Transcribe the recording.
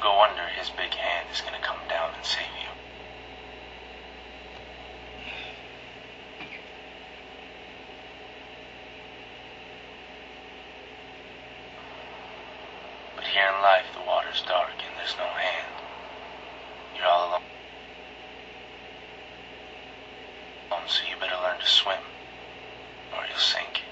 go under, his big hand is gonna come down and save you. But here in life, the water's dark and there's no hand. You're all alone. So you better learn to swim. or you'll sink.